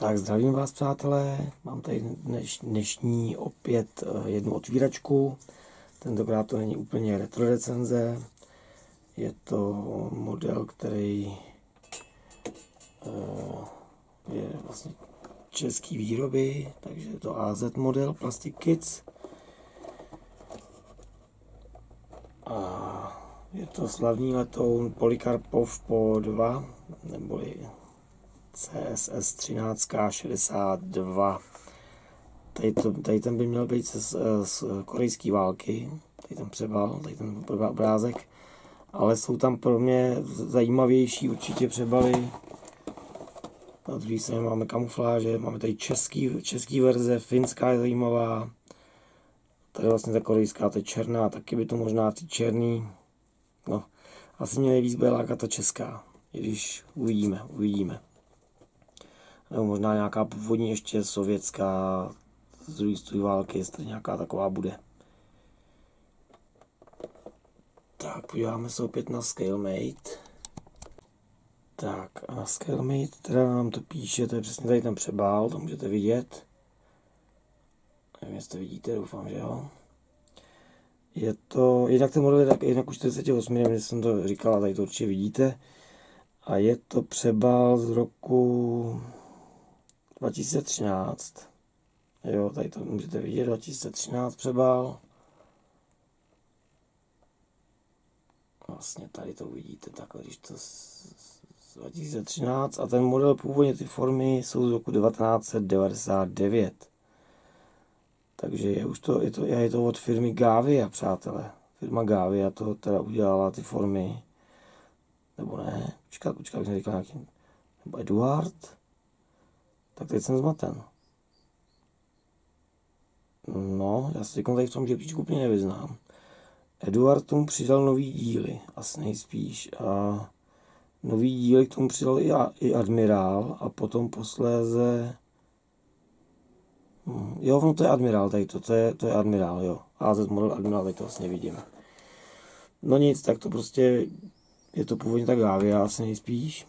Tak zdravím vás přátelé, mám tady dneš, dnešní opět eh, jednu otvíračku, tentokrát to není úplně retro recenze, je to model, který eh, je vlastně český výroby, takže je to AZ model Plastic Kids. A je to slavný letoun Polikarpov Po 2, neboli CSS 13K62. Tady, to, tady ten by měl být z, z korejské války, tady ten přebal, tady ten obrázek, ale jsou tam pro mě zajímavější určitě přebaly. Na druhé straně máme kamufláže, máme tady český, český verze, finská je zajímavá, tady vlastně ta korejská, je černá, taky by to možná ty černý, no, asi mě nejvíc bude lákat ta česká, i když uvidíme, uvidíme nebo možná nějaká původní ještě sovětská z druhé války, jestli nějaká taková bude. Tak, podíváme se opět na Scalemate. Tak a na Scalemate teda nám to píše, to je přesně tady ten přebál, to můžete vidět. Nevím, jestli to vidíte, doufám, že jo. Je to, jednak ten model je tak, jednak už 48, nevím, jsem to říkal, tady to určitě vidíte. A je to přebal z roku 2013. Jo, tady to můžete vidět, 2013 přebal. Vlastně tady to uvidíte takhle, když to z 2013 a ten model původně ty formy jsou z roku 1999. Takže je už to, je to, je to od firmy Gavia, přátelé. Firma Gavia to teda udělala ty formy. Nebo ne, počkat, počkat, jsem říkal nějaký, nebo Eduard, tak teď jsem zmaten. No, já se tady v tom žebříčku úplně nevyznám. Eduard tomu přidal nový díly, asi nejspíš. A nový díly k tomu přidal i, i admirál a potom posléze... Hm, jo, no to je admirál, tady to, to je, to je admirál, jo. AZ model admirál, tady to vlastně vidím. No nic, tak to prostě je to původně tak Avia asi nejspíš.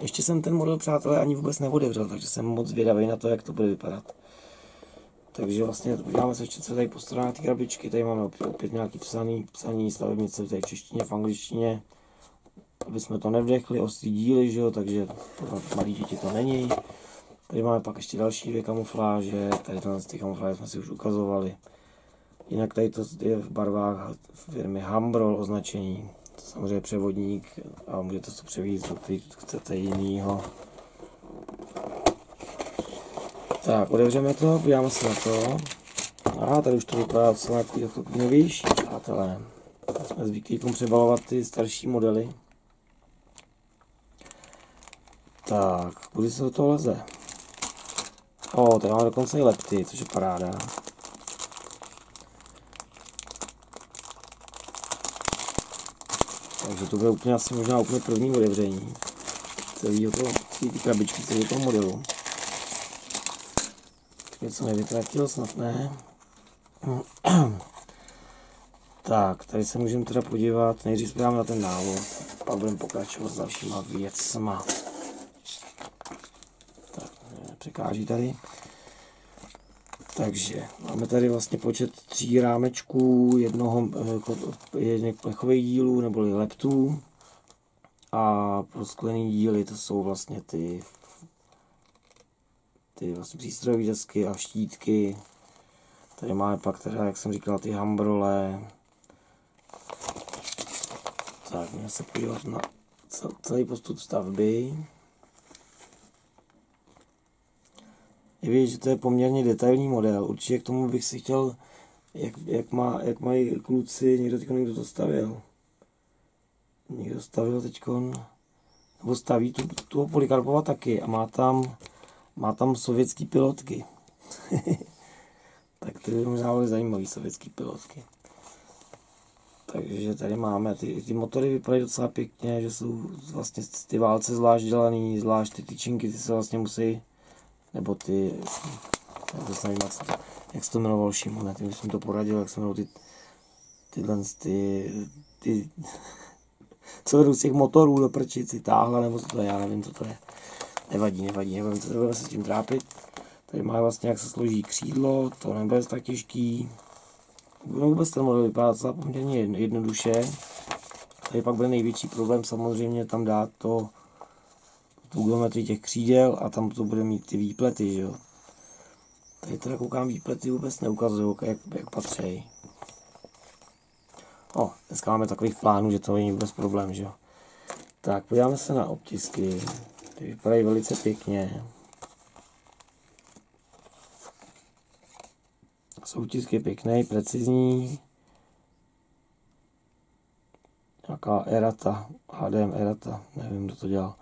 Ještě jsem ten model, přátelé, ani vůbec neodevřel, takže jsem moc zvědavý na to, jak to bude vypadat. Takže vlastně podíváme se ještě, co tady po stranách ty krabičky. Tady máme opět, nějaký psaný, psaní stavebnice, tady v češtině, v angličtině, aby jsme to nevdechli, ostrý díly, že jo, takže pro malý děti to není. Tady máme pak ještě další dvě kamufláže, tady ty kamufláže jsme si už ukazovali. Jinak tady to je v barvách firmy Hambrol označení, samozřejmě převodník a můžete to převízt, pokud chcete jinýho. Tak, otevřeme to, podíváme se na to. A tady už to vypadá docela jako, jako novější, přátelé. Jsme zvyklí přebalovat ty starší modely. Tak, kudy se do toho leze? O, tady máme dokonce i lepty, což je paráda. Takže to bude úplně asi možná úplně první otevření celého toho, ty krabičky celého toho modelu. Něco nevytratil, snad ne. tak, tady se můžeme teda podívat, nejdřív podíváme na ten návod, pak budeme pokračovat s dalšíma věcma. Tak, překáží tady. Takže máme tady vlastně počet tří rámečků, jednoho eh, jedných plechových dílů neboli leptů a prosklený díly to jsou vlastně ty, ty vlastně přístrojové desky a štítky. Tady máme pak teda, jak jsem říkal, ty hambrole. Tak, můžeme se podívat na celý postup stavby. Je vidět, že to je poměrně detailní model. Určitě k tomu bych si chtěl, jak, jak, má, jak mají kluci, někdo teď někdo to stavil. Někdo stavil teď, nebo staví tu, tu Polikarpova taky a má tam, má tam sovětský pilotky. tak to by možná byly zajímavý sovětský pilotky. Takže tady máme, ty, ty motory vypadají docela pěkně, že jsou vlastně ty válce zvlášť dělaný, zvlášť ty tyčinky, ty se vlastně musí nebo ty, já to nevím, jak, se to, jak se to jmenoval Šimone, ty jsem to poradil, jak se jmenují ty, tyhle ty, ty, co vedou z těch motorů do prčici, táhla, nebo co to je, já nevím, co to je. nevadí, nevadí, nebudeme, nebudeme se s tím trápit. Tady má vlastně, jak se složí křídlo, to nebude tak těžký. No vůbec ten model vypadá celá poměrně jednoduše. Tady pak bude největší problém samozřejmě tam dát to tu geometrii těch křídel a tam to bude mít ty výplety, že jo. Tady teda koukám výplety vůbec neukazují, jak, jak patří. O, dneska máme takových plánů, že to není vůbec problém, že jo. Tak, podíváme se na obtisky. Ty vypadají velice pěkně. Soutisk je pěkný, precizní. Nějaká erata, HDM erata, nevím, kdo to dělal.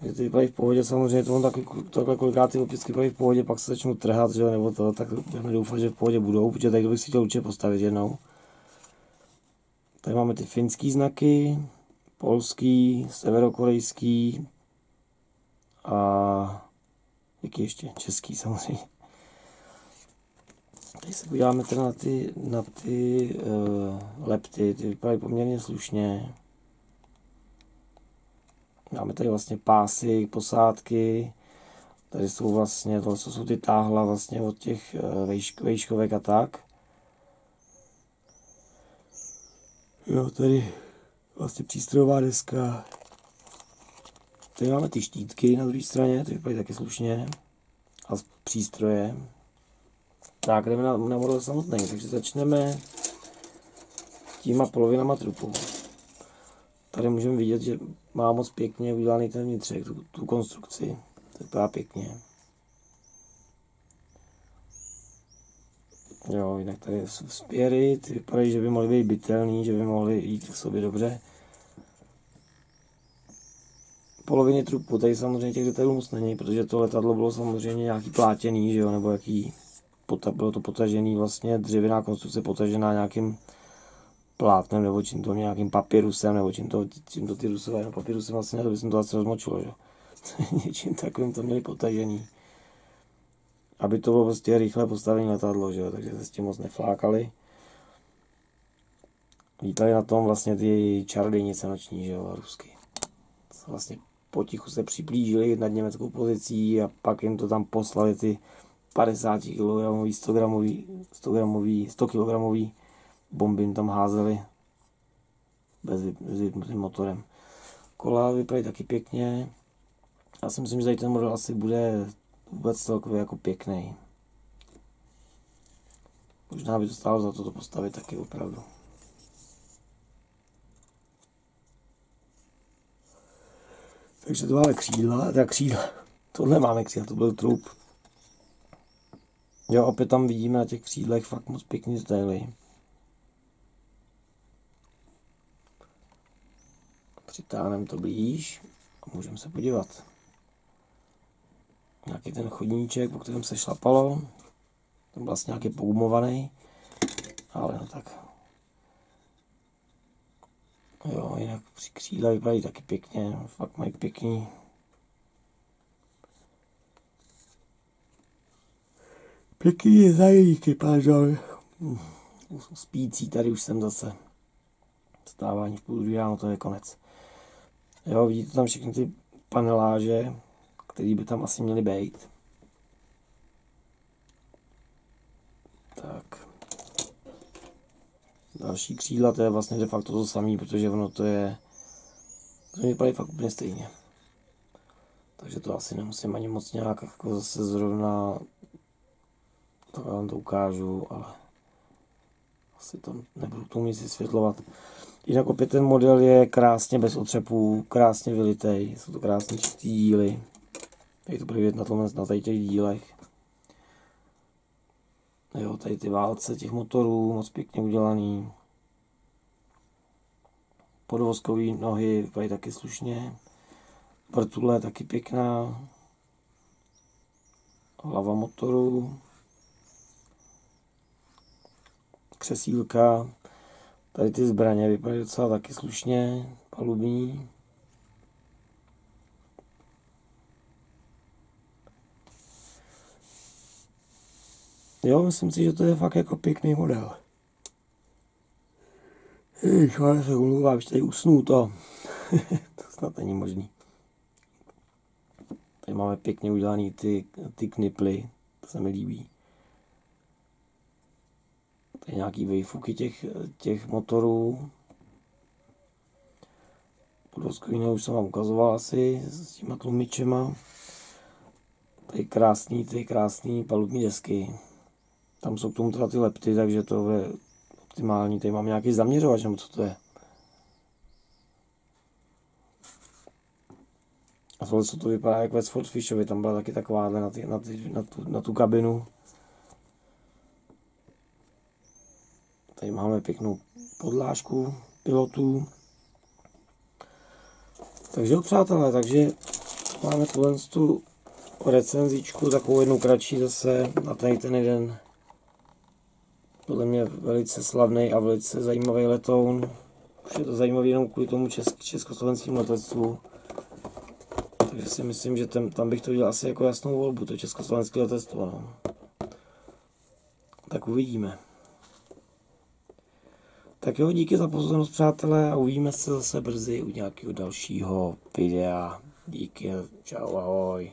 Takže ty vypadají v pohodě, samozřejmě to on taky, takhle kolikrát ty obtisky vypadají v pohodě, pak se začnou trhat, že nebo to, tak budeme doufat, že v pohodě budou, protože tady bych si chtěl určitě postavit jednou. Tady máme ty finský znaky, polský, severokorejský a jaký ještě? Český samozřejmě. Tady se podíváme teda na ty, na ty uh, lepty, ty vypadají poměrně slušně. Máme tady vlastně pásy, posádky. Tady jsou vlastně, tohle jsou ty táhla vlastně od těch uh, vejšk, vejškovek a tak. Jo, tady vlastně přístrojová deska. Tady máme ty štítky na druhé straně, ty vypadají taky slušně. A přístroje. Tak, jdeme na, na model samotný, takže začneme těma polovinama trupu. Tady můžeme vidět, že má moc pěkně udělaný ten vnitřek, tu, tu konstrukci. To vypadá pěkně. Jo, jinak tady jsou spěry, ty vypadají, že by mohly být bytelný, že by mohly jít k sobě dobře. Poloviny trupu, tady samozřejmě těch detailů moc není, protože to letadlo bylo samozřejmě nějaký plátěný, že jo, nebo jaký, bylo to potažený vlastně, dřevěná konstrukce potažená nějakým plátnem, nebo čím to nějakým papirusem, nebo čím to, čím to ty rusové, no papirusem vlastně, to by jsem to asi rozmočilo, že Něčím takovým to měli potažený aby to bylo prostě rychle postavení letadlo, že takže se s tím moc neflákali. Vítali na tom vlastně ty čarodějnice noční, že jo, rusky. Vlastně potichu se přiblížili nad německou pozicí a pak jim to tam poslali ty 50 kg, 100 gramový, 100 gramový, 100 kg bomby jim tam házeli bez, vypnutým motorem. Kola vypadají taky pěkně. Já si myslím, že ten model asi bude vůbec celkově jako pěkný. Možná by to stálo za to to postavit taky opravdu. Takže to máme křídla, teda křídla. Tohle máme křídla, to byl trup. Jo, opět tam vidíme na těch křídlech fakt moc pěkný zdejly. Přitáhneme to blíž a můžeme se podívat nějaký ten chodníček, po kterém se šlapalo. Ten vlastně nějaký poumovaný, ale no tak. Jo, jinak při křídla vypadají taky pěkně, fakt mají pěkný. Pěkný zajíky, pardon. Spící tady už jsem zase. Stávání v půl ráno, to je konec. Jo, vidíte tam všechny ty paneláže, který by tam asi měly být. Tak. Další křídla, to je vlastně de facto to samé, protože ono to je, to vypadá fakt úplně stejně. Takže to asi nemusím ani moc nějak jako zase zrovna, to vám to ukážu, ale asi to nebudu tomu nic vysvětlovat. Jinak opět ten model je krásně bez otřepů, krásně vylitej, jsou to krásně čistý díly. Tady to bude vidět na, tom, na tady těch dílech. Jo, tady ty válce těch motorů, moc pěkně udělaný. Podvozkový nohy vypadají taky slušně. Vrtule taky pěkná. Hlava motoru. Křesílka. Tady ty zbraně vypadají docela taky slušně. Palubní. Jo, myslím si, že to je fakt jako pěkný model. Já se umluvám, že tady usnu to. to snad není možný. máme pěkně udělaný ty, ty kniply, to se mi líbí. Nějaký výfuky těch, těch motorů. Podvozkový už jsem vám ukazoval asi s těma tlumičema. Tady krásný, ty krásný palubní desky. Tam jsou k tomu teda ty lepty, takže to je optimální. Tady mám nějaký zaměřovač, nebo co to je. A tohle co to vypadá jak ve Swordfishovi, tam byla taky takováhle na, ty, na, ty, na, tu, na tu kabinu. Tady máme pěknou podlážku pilotů. Takže jo, přátelé, takže máme tuhle tu recenzičku, takovou jednu kratší zase na tady ten jeden podle mě velice slavný a velice zajímavý letoun. Už je to zajímavý jenom kvůli tomu česk, československým letectvu. Takže si myslím, že tam, tam bych to dělal asi jako jasnou volbu, to československé letectvo. No. Tak uvidíme. Tak jo, díky za pozornost, přátelé, a uvidíme se zase brzy u nějakého dalšího videa. Díky, čau, ahoj.